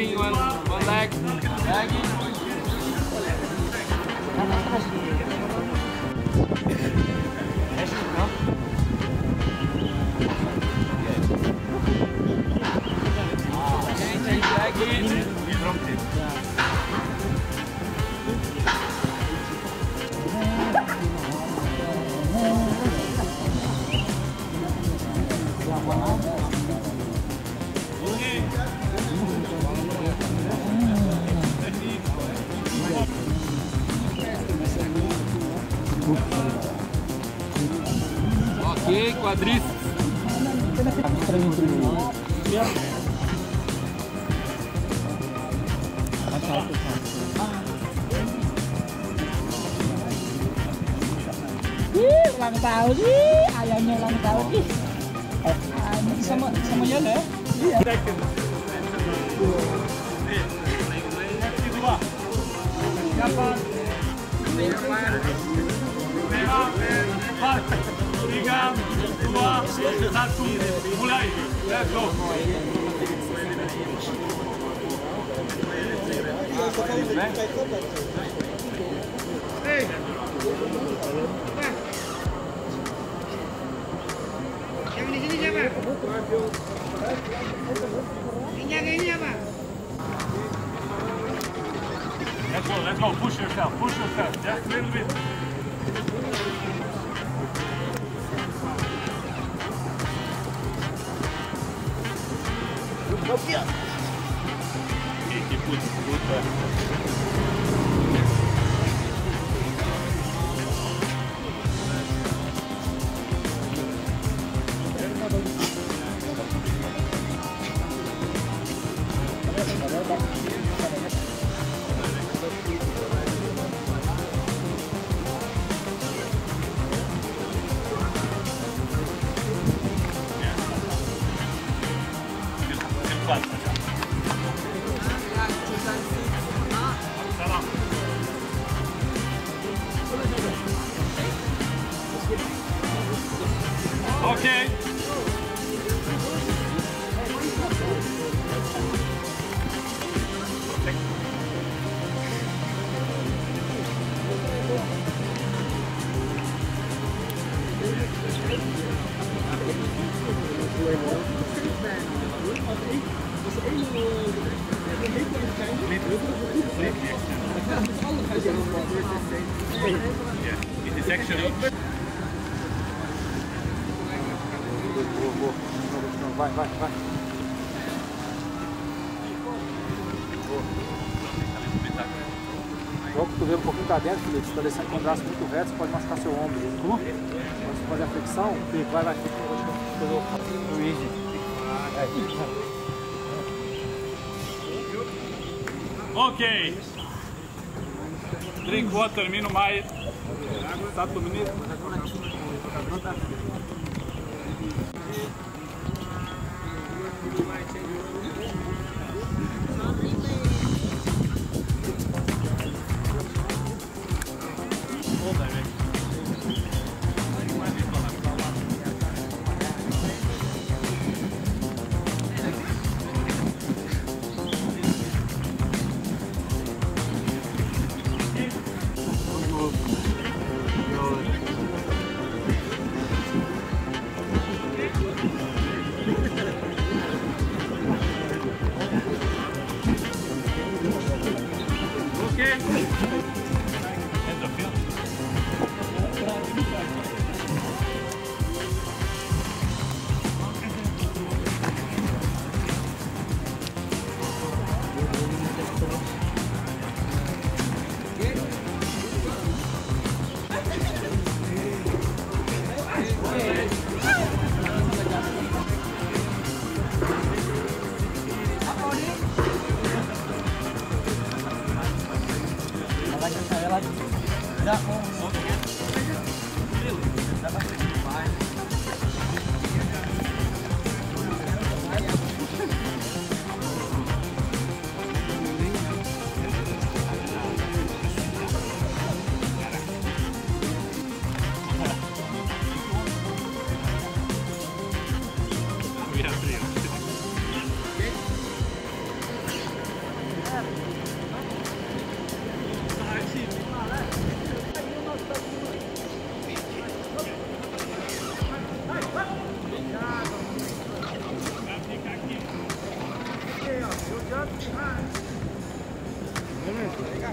Hamstring one, one leg. Lagi. Lagi. Ok, quadríceps. Ih, ulang tahun ih, ayahnya ulang tahun ih. Sama sama Yana ya? Iya. Satu, mulai. Let's go. Let's go. Push yourself, push yourself. Just a little bit. Нет! Третий путь, круто. Okay. Vai, vai, vai. Joga o cotovelo um pouquinho pra dentro, Felipe. Se tá descendo com o braço muito reto, você pode machucar seu ombro. Como? Quando você fazer a flexão, vai, vai. Okay. Drink water, minum mai. Satu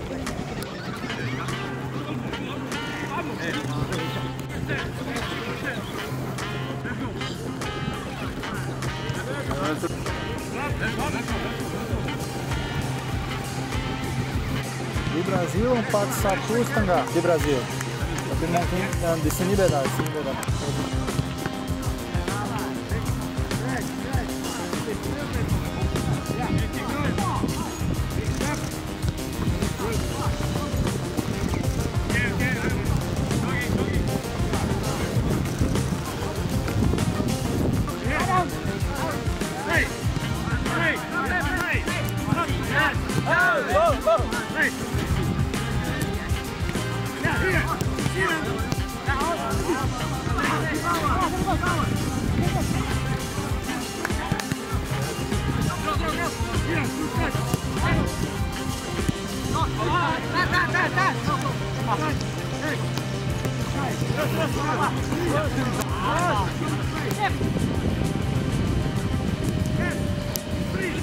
De Brasil, um pato sapu, tanga. De Brasil. Tá descendo de descendo liberdade.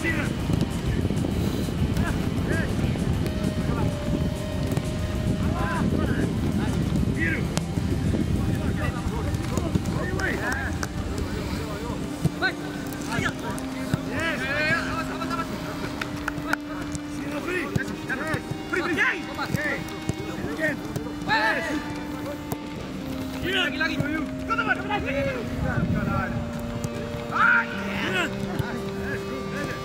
Yeah.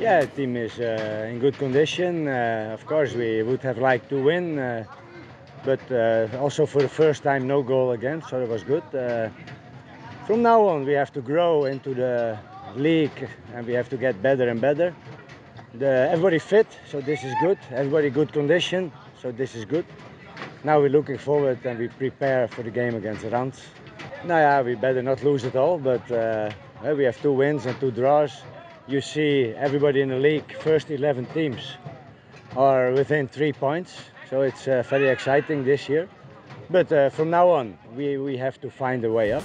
Yeah, the team is uh, in good condition. Uh, of course, we would have liked to win, uh, but uh, also for the first time, no goal again, so it was good. Uh, from now on, we have to grow into the league and we have to get better and better. The, everybody fit, so this is good. Everybody good condition, so this is good. Now we're looking forward and we prepare for the game against Rans. Now, yeah, we better not lose at all, but uh, we have two wins and two draws. You see everybody in the league, first 11 teams, are within three points. So it's uh, very exciting this year. But uh, from now on, we, we have to find a way up.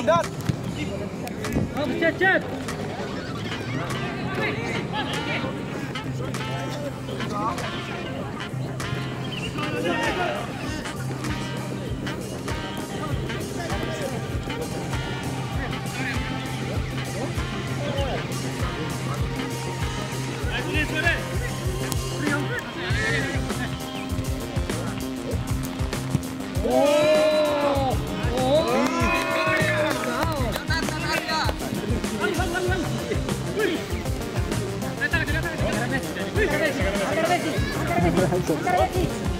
Солдат! Обсечет! 我们还走